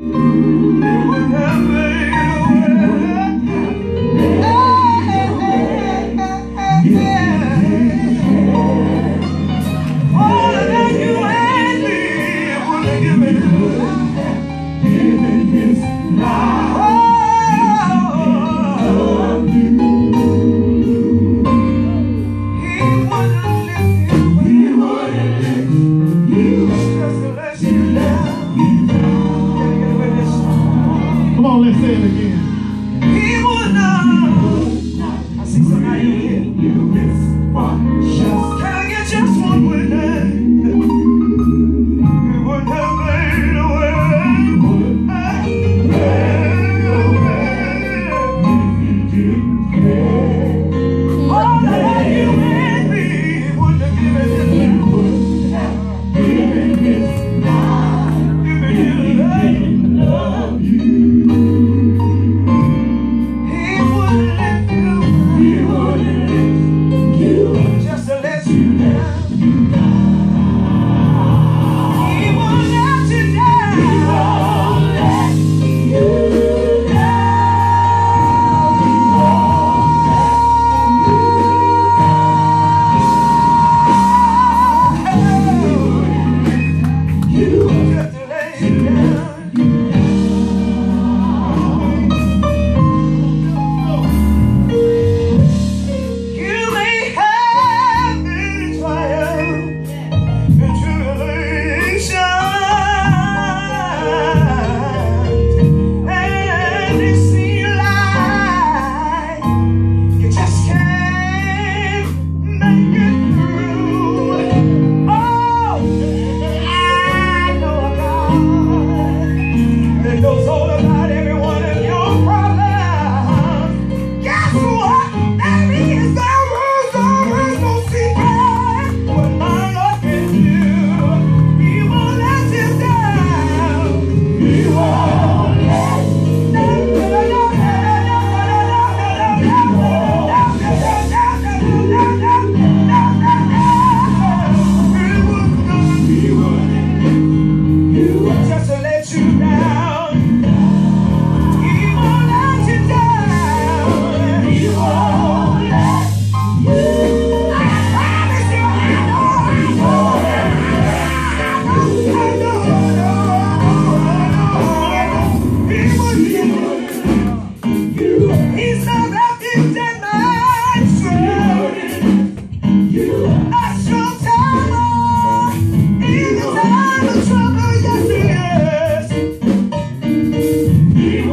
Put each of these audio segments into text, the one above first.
Come on, let's say it again.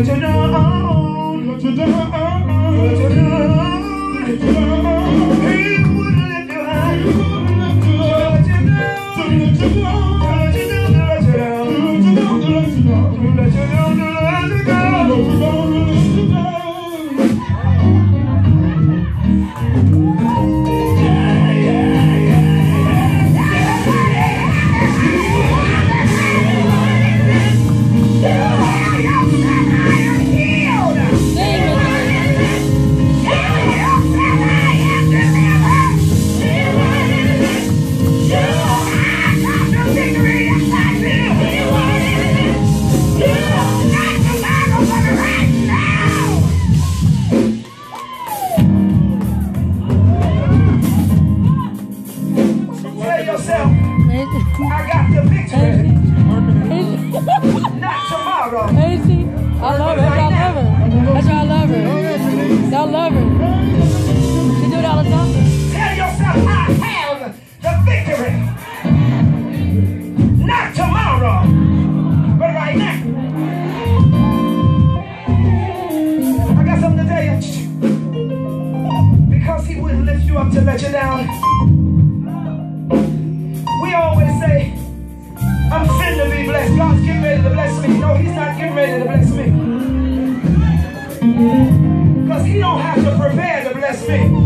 let you down, let you know. let you down. Not tomorrow. Easy. I love her. I love her. I love her. Y'all love her. She do it all the time. Tell yourself, I have the victory, not tomorrow, but right now. I got something to tell you. Because he wouldn't lift you up to let you down. To bless me. Because he don't have to prepare to bless me.